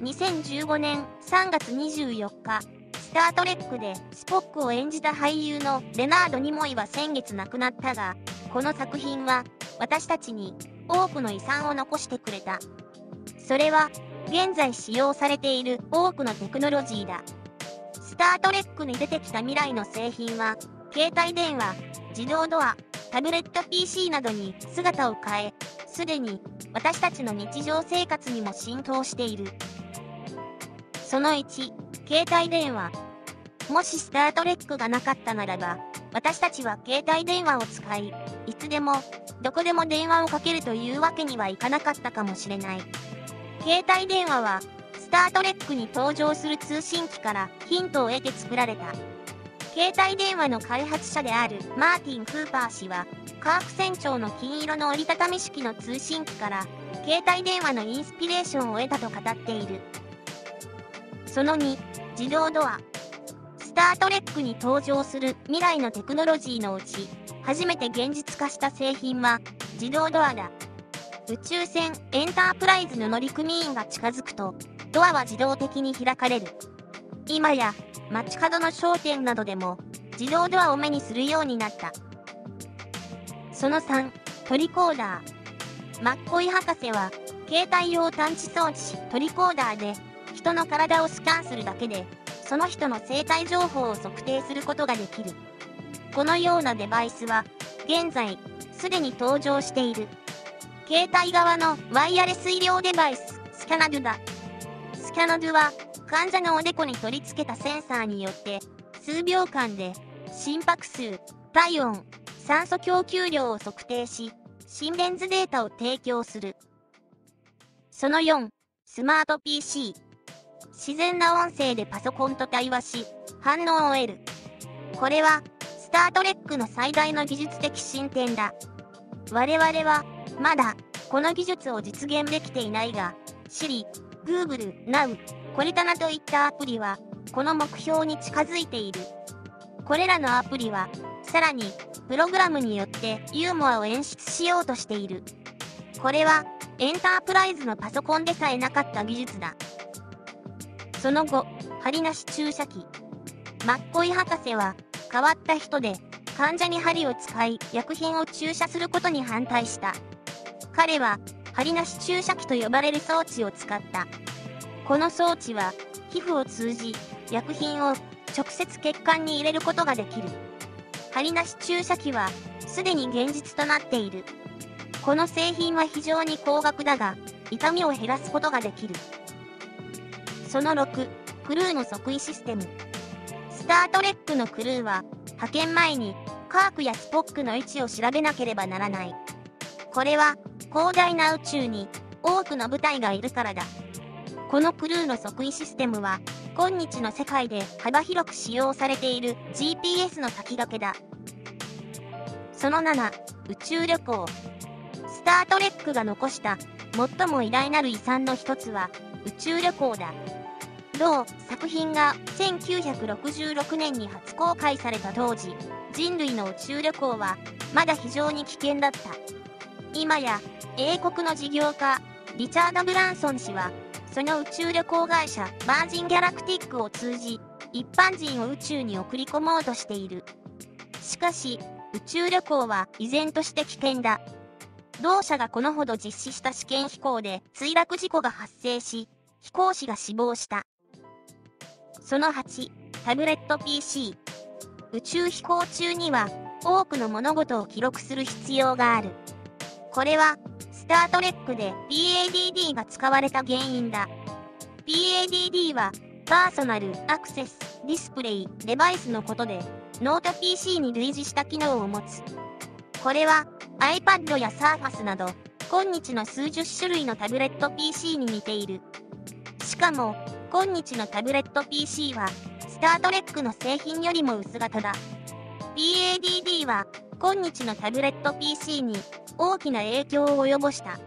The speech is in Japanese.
2015年3月24日、スタートレックでスポックを演じた俳優のレナード・ニモイは先月亡くなったが、この作品は私たちに多くの遺産を残してくれた。それは現在使用されている多くのテクノロジーだ。スタートレックに出てきた未来の製品は、携帯電話、自動ドア、タブレット PC などに姿を変え、すでに私たちの日常生活にも浸透している。その1、携帯電話。もしスタートレックがなかったならば、私たちは携帯電話を使い、いつでも、どこでも電話をかけるというわけにはいかなかったかもしれない。携帯電話は、スタートレックに登場する通信機からヒントを得て作られた。携帯電話の開発者であるマーティン・フーパー氏は、カーク船長の金色の折りたたみ式の通信機から、携帯電話のインスピレーションを得たと語っている。その2、自動ドア。スタートレックに登場する未来のテクノロジーのうち、初めて現実化した製品は自動ドアだ。宇宙船エンタープライズの乗組員が近づくと、ドアは自動的に開かれる。今や、街角の商店などでも、自動ドアを目にするようになった。その3、トリコーダー。マッコイ博士は、携帯用探知装置トリコーダーで、人の体をスキャンするだけで、その人の生体情報を測定することができる。このようなデバイスは、現在、すでに登場している。携帯側のワイヤレス医療デバイス、スキャナドゥだ。スキャナドゥは、患者のおでこに取り付けたセンサーによって、数秒間で、心拍数、体温、酸素供給量を測定し、心電図データを提供する。その4、スマート PC。自然な音声でパソコンと対話し、反応を得る。これは、スタートレックの最大の技術的進展だ。我々は、まだ、この技術を実現できていないが、Siri、Google、Now、コリタナといったアプリは、この目標に近づいている。これらのアプリは、さらに、プログラムによってユーモアを演出しようとしている。これは、エンタープライズのパソコンでさえなかった技術だ。その後、針なし注射器。マッコイ博士は、変わった人で、患者に針を使い、薬品を注射することに反対した。彼は、針なし注射器と呼ばれる装置を使った。この装置は、皮膚を通じ、薬品を直接血管に入れることができる。針なし注射器は、すでに現実となっている。この製品は非常に高額だが、痛みを減らすことができる。その6、クルーの即位システム。スタートレックのクルーは、派遣前に、カークやスポックの位置を調べなければならない。これは、広大な宇宙に、多くの部隊がいるからだ。このクルーの即位システムは、今日の世界で幅広く使用されている GPS の先駆けだ。その7、宇宙旅行。スタートレックが残した最も偉大なる遺産の一つは宇宙旅行だ。同作品が1966年に初公開された当時、人類の宇宙旅行はまだ非常に危険だった。今や英国の事業家、リチャード・ブランソン氏は、その宇宙旅行会社バージン・ギャラクティックを通じ、一般人を宇宙に送り込もうとしている。しかし、宇宙旅行は依然として危険だ。同社がこのほど実施した試験飛行で墜落事故が発生し、飛行士が死亡した。その8、タブレット PC。宇宙飛行中には多くの物事を記録する必要がある。これは、スタートレックで PADD が使われた原因だ。PADD は、 Personal Access Display Device のことで、ノート PC に類似した機能を持つ。これは、iPad や Surface など、今日の数十種類のタブレット PC に似ている。しかも、今日のタブレット PC は、スタートレックの製品よりも薄型だ。PADD は、今日のタブレット PC に大きな影響を及ぼした。